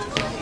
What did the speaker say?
Come on.